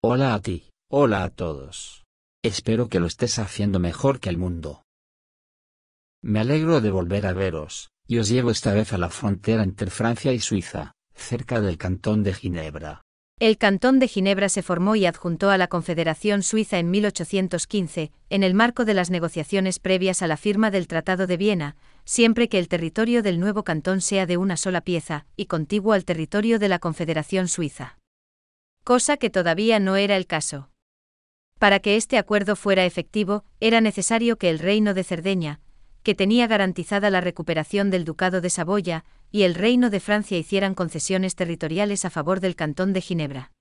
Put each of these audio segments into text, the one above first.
Hola a ti, hola a todos. Espero que lo estés haciendo mejor que el mundo. Me alegro de volver a veros, y os llevo esta vez a la frontera entre Francia y Suiza, cerca del cantón de Ginebra. El Cantón de Ginebra se formó y adjuntó a la Confederación Suiza en 1815, en el marco de las negociaciones previas a la firma del Tratado de Viena, siempre que el territorio del nuevo cantón sea de una sola pieza, y contiguo al territorio de la Confederación Suiza. Cosa que todavía no era el caso. Para que este acuerdo fuera efectivo, era necesario que el Reino de Cerdeña, que tenía garantizada la recuperación del Ducado de Saboya, y el Reino de Francia hicieran concesiones territoriales a favor del Cantón de Ginebra.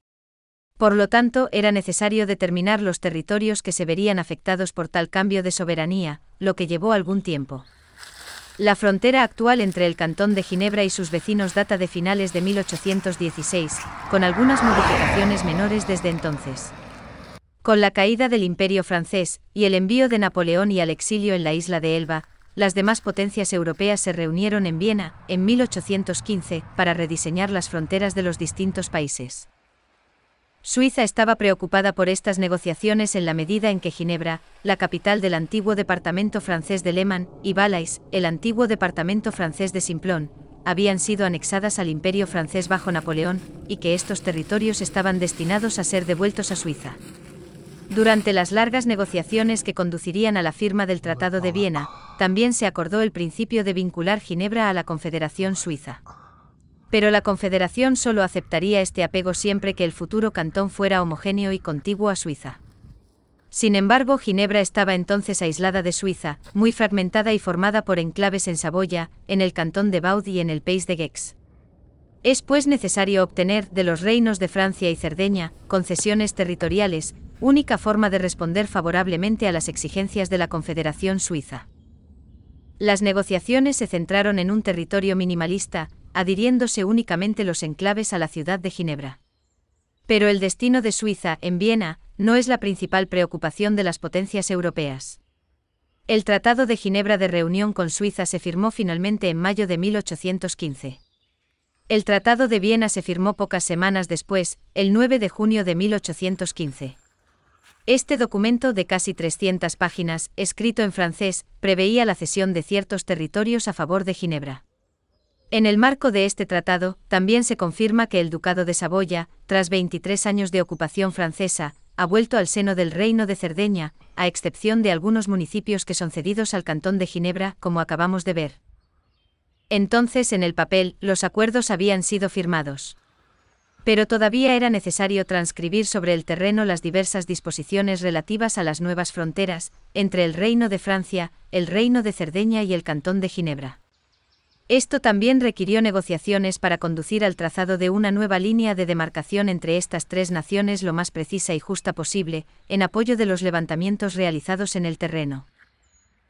Por lo tanto, era necesario determinar los territorios que se verían afectados por tal cambio de soberanía, lo que llevó algún tiempo. La frontera actual entre el Cantón de Ginebra y sus vecinos data de finales de 1816, con algunas modificaciones menores desde entonces. Con la caída del Imperio francés y el envío de Napoleón y al exilio en la isla de Elba, las demás potencias europeas se reunieron en Viena, en 1815, para rediseñar las fronteras de los distintos países. Suiza estaba preocupada por estas negociaciones en la medida en que Ginebra, la capital del antiguo departamento francés de Leman, y Valais, el antiguo departamento francés de Simplon, habían sido anexadas al imperio francés bajo Napoleón, y que estos territorios estaban destinados a ser devueltos a Suiza. Durante las largas negociaciones que conducirían a la firma del Tratado de Viena, también se acordó el principio de vincular Ginebra a la Confederación Suiza. Pero la Confederación solo aceptaría este apego siempre que el futuro cantón fuera homogéneo y contiguo a Suiza. Sin embargo, Ginebra estaba entonces aislada de Suiza, muy fragmentada y formada por enclaves en Saboya, en el cantón de Vaud y en el Pays de Gex. Es pues necesario obtener de los reinos de Francia y Cerdeña concesiones territoriales, única forma de responder favorablemente a las exigencias de la Confederación Suiza. Las negociaciones se centraron en un territorio minimalista, adhiriéndose únicamente los enclaves a la ciudad de Ginebra. Pero el destino de Suiza, en Viena, no es la principal preocupación de las potencias europeas. El Tratado de Ginebra de reunión con Suiza se firmó finalmente en mayo de 1815. El Tratado de Viena se firmó pocas semanas después, el 9 de junio de 1815. Este documento de casi 300 páginas, escrito en francés, preveía la cesión de ciertos territorios a favor de Ginebra. En el marco de este tratado, también se confirma que el Ducado de Saboya, tras 23 años de ocupación francesa, ha vuelto al seno del Reino de Cerdeña, a excepción de algunos municipios que son cedidos al Cantón de Ginebra, como acabamos de ver. Entonces, en el papel, los acuerdos habían sido firmados pero todavía era necesario transcribir sobre el terreno las diversas disposiciones relativas a las nuevas fronteras, entre el Reino de Francia, el Reino de Cerdeña y el Cantón de Ginebra. Esto también requirió negociaciones para conducir al trazado de una nueva línea de demarcación entre estas tres naciones lo más precisa y justa posible, en apoyo de los levantamientos realizados en el terreno.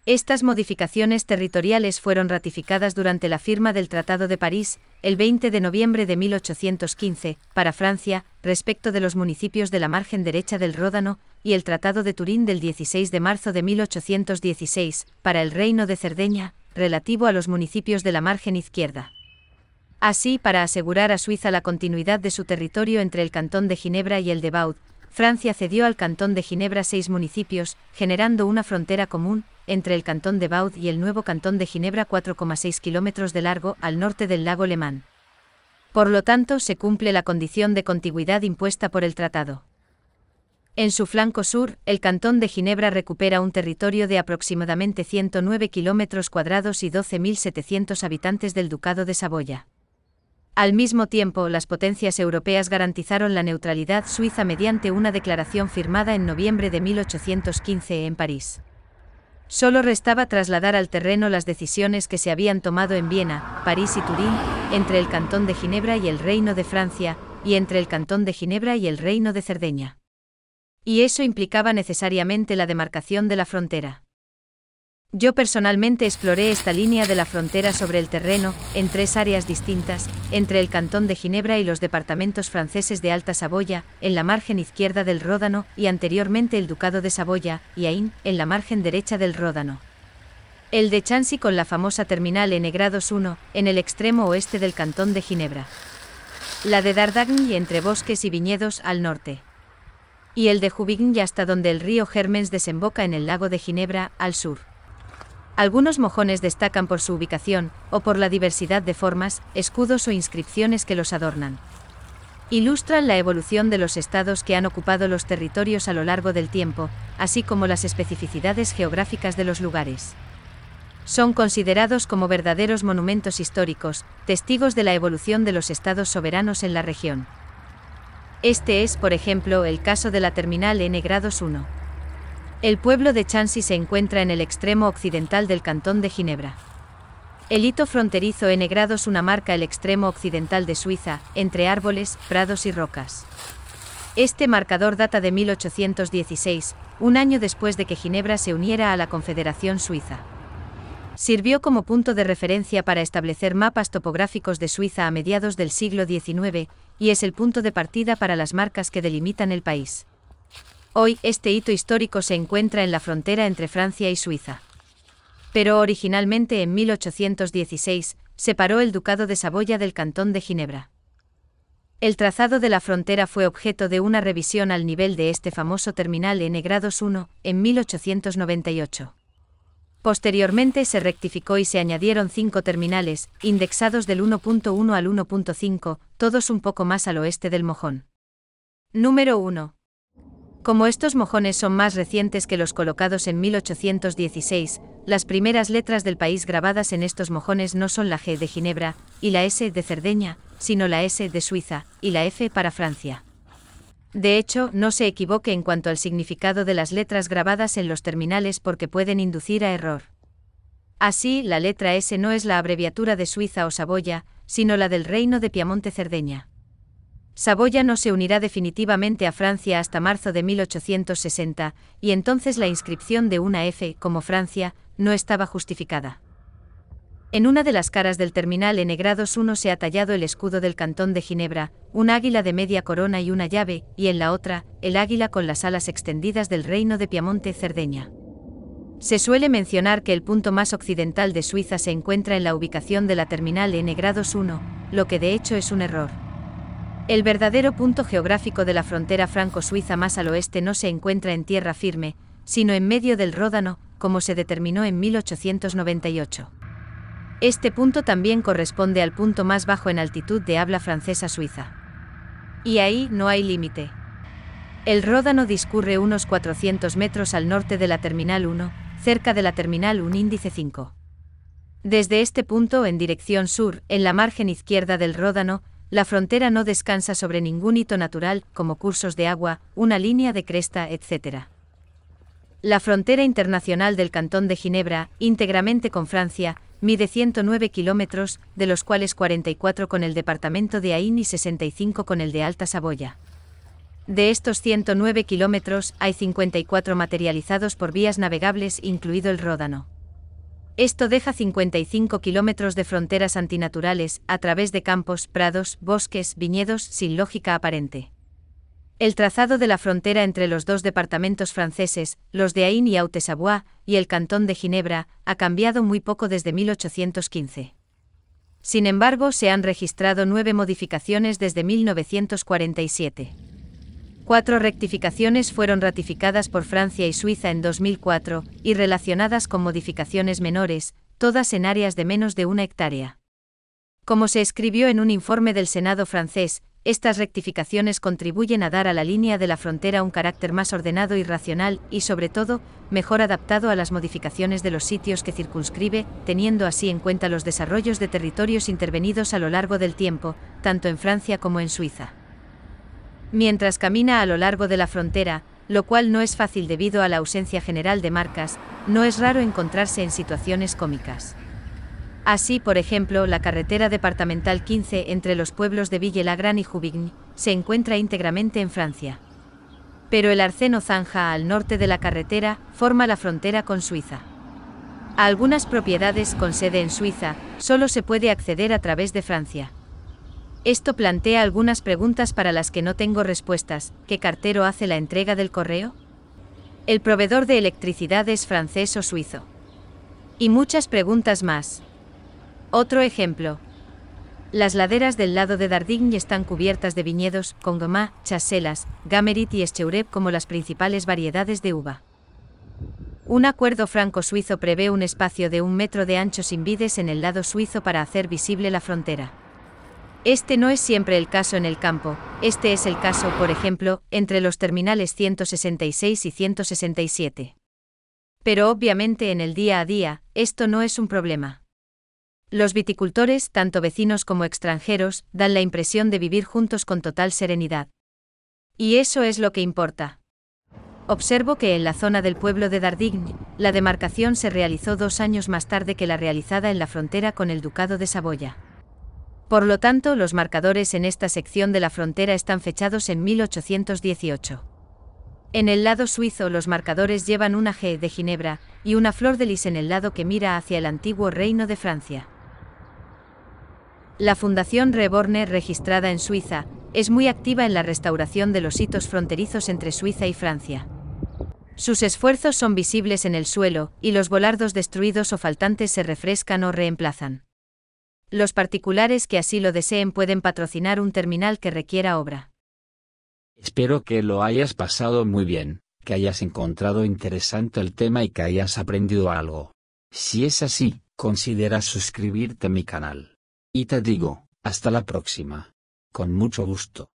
Estas modificaciones territoriales fueron ratificadas durante la firma del Tratado de París, el 20 de noviembre de 1815, para Francia, respecto de los municipios de la margen derecha del Ródano, y el Tratado de Turín del 16 de marzo de 1816, para el Reino de Cerdeña, relativo a los municipios de la margen izquierda. Así, para asegurar a Suiza la continuidad de su territorio entre el Cantón de Ginebra y el de Vaud, Francia cedió al Cantón de Ginebra seis municipios, generando una frontera común, entre el Cantón de Vaud y el nuevo Cantón de Ginebra 4,6 kilómetros de largo al norte del lago Le Mans. Por lo tanto, se cumple la condición de contigüidad impuesta por el tratado. En su flanco sur, el Cantón de Ginebra recupera un territorio de aproximadamente 109 kilómetros cuadrados y 12.700 habitantes del Ducado de Saboya. Al mismo tiempo, las potencias europeas garantizaron la neutralidad suiza mediante una declaración firmada en noviembre de 1815 en París. Solo restaba trasladar al terreno las decisiones que se habían tomado en Viena, París y Turín, entre el Cantón de Ginebra y el Reino de Francia, y entre el Cantón de Ginebra y el Reino de Cerdeña. Y eso implicaba necesariamente la demarcación de la frontera. Yo personalmente exploré esta línea de la frontera sobre el terreno, en tres áreas distintas, entre el Cantón de Ginebra y los departamentos franceses de Alta Saboya, en la margen izquierda del Ródano, y anteriormente el Ducado de Saboya, y Ain, en la margen derecha del Ródano. El de Chancy con la famosa terminal en Grados 1, en el extremo oeste del Cantón de Ginebra. La de Dardagny entre bosques y viñedos al norte. Y el de Juvigny hasta donde el río Germens desemboca en el lago de Ginebra, al sur. Algunos mojones destacan por su ubicación, o por la diversidad de formas, escudos o inscripciones que los adornan. Ilustran la evolución de los estados que han ocupado los territorios a lo largo del tiempo, así como las especificidades geográficas de los lugares. Son considerados como verdaderos monumentos históricos, testigos de la evolución de los estados soberanos en la región. Este es, por ejemplo, el caso de la terminal N grados 1. El pueblo de Chancy se encuentra en el extremo occidental del cantón de Ginebra. El hito fronterizo N grados una marca el extremo occidental de Suiza, entre árboles, prados y rocas. Este marcador data de 1816, un año después de que Ginebra se uniera a la Confederación Suiza. Sirvió como punto de referencia para establecer mapas topográficos de Suiza a mediados del siglo XIX, y es el punto de partida para las marcas que delimitan el país. Hoy, este hito histórico se encuentra en la frontera entre Francia y Suiza pero originalmente en 1816, separó el Ducado de Saboya del Cantón de Ginebra. El trazado de la frontera fue objeto de una revisión al nivel de este famoso terminal N grados 1, en 1898. Posteriormente se rectificó y se añadieron cinco terminales, indexados del 1.1 al 1.5, todos un poco más al oeste del mojón. Número 1. Como estos mojones son más recientes que los colocados en 1816, las primeras letras del país grabadas en estos mojones no son la G de Ginebra, y la S de Cerdeña, sino la S de Suiza, y la F para Francia. De hecho, no se equivoque en cuanto al significado de las letras grabadas en los terminales porque pueden inducir a error. Así, la letra S no es la abreviatura de Suiza o Saboya, sino la del Reino de Piamonte Cerdeña. Saboya no se unirá definitivamente a Francia hasta marzo de 1860, y entonces la inscripción de una F, como Francia, no estaba justificada. En una de las caras del terminal N grados 1 se ha tallado el escudo del cantón de Ginebra, un águila de media corona y una llave, y en la otra, el águila con las alas extendidas del reino de Piamonte Cerdeña. Se suele mencionar que el punto más occidental de Suiza se encuentra en la ubicación de la terminal N grados 1, lo que de hecho es un error. El verdadero punto geográfico de la frontera franco-suiza más al oeste no se encuentra en tierra firme, sino en medio del Ródano, como se determinó en 1898. Este punto también corresponde al punto más bajo en altitud de habla francesa suiza. Y ahí no hay límite. El Ródano discurre unos 400 metros al norte de la Terminal 1, cerca de la Terminal 1 índice 5. Desde este punto en dirección sur, en la margen izquierda del Ródano, la frontera no descansa sobre ningún hito natural, como cursos de agua, una línea de cresta, etc. La frontera internacional del Cantón de Ginebra, íntegramente con Francia, mide 109 kilómetros, de los cuales 44 con el departamento de Ain y 65 con el de Alta Saboya. De estos 109 kilómetros, hay 54 materializados por vías navegables, incluido el Ródano. Esto deja 55 kilómetros de fronteras antinaturales, a través de campos, prados, bosques, viñedos, sin lógica aparente. El trazado de la frontera entre los dos departamentos franceses, los de Ain y Haute-Savoie, y el cantón de Ginebra, ha cambiado muy poco desde 1815. Sin embargo, se han registrado nueve modificaciones desde 1947. Cuatro rectificaciones fueron ratificadas por Francia y Suiza en 2004, y relacionadas con modificaciones menores, todas en áreas de menos de una hectárea. Como se escribió en un informe del Senado francés, estas rectificaciones contribuyen a dar a la línea de la frontera un carácter más ordenado y racional, y sobre todo, mejor adaptado a las modificaciones de los sitios que circunscribe, teniendo así en cuenta los desarrollos de territorios intervenidos a lo largo del tiempo, tanto en Francia como en Suiza mientras camina a lo largo de la frontera, lo cual no es fácil debido a la ausencia general de marcas, no es raro encontrarse en situaciones cómicas. Así, por ejemplo, la carretera departamental 15 entre los pueblos de Ville-Lagrand y Juvigny se encuentra íntegramente en Francia. Pero el arceno zanja al norte de la carretera forma la frontera con Suiza. A algunas propiedades con sede en Suiza solo se puede acceder a través de Francia. Esto plantea algunas preguntas para las que no tengo respuestas. ¿Qué cartero hace la entrega del correo? ¿El proveedor de electricidad es francés o suizo? Y muchas preguntas más. Otro ejemplo. Las laderas del lado de Dardigne están cubiertas de viñedos, con Gomá, Chasselas, Gamerit y Escheureb como las principales variedades de uva. Un acuerdo franco-suizo prevé un espacio de un metro de ancho sin vides en el lado suizo para hacer visible la frontera. Este no es siempre el caso en el campo, este es el caso, por ejemplo, entre los terminales 166 y 167. Pero obviamente en el día a día, esto no es un problema. Los viticultores, tanto vecinos como extranjeros, dan la impresión de vivir juntos con total serenidad. Y eso es lo que importa. Observo que en la zona del pueblo de Dardigne, la demarcación se realizó dos años más tarde que la realizada en la frontera con el Ducado de Saboya. Por lo tanto, los marcadores en esta sección de la frontera están fechados en 1818. En el lado suizo los marcadores llevan una G de Ginebra y una flor de lis en el lado que mira hacia el antiguo reino de Francia. La Fundación Reborne, registrada en Suiza, es muy activa en la restauración de los hitos fronterizos entre Suiza y Francia. Sus esfuerzos son visibles en el suelo, y los volardos destruidos o faltantes se refrescan o reemplazan. Los particulares que así lo deseen pueden patrocinar un terminal que requiera obra. Espero que lo hayas pasado muy bien, que hayas encontrado interesante el tema y que hayas aprendido algo. Si es así, considera suscribirte a mi canal. Y te digo, hasta la próxima. Con mucho gusto.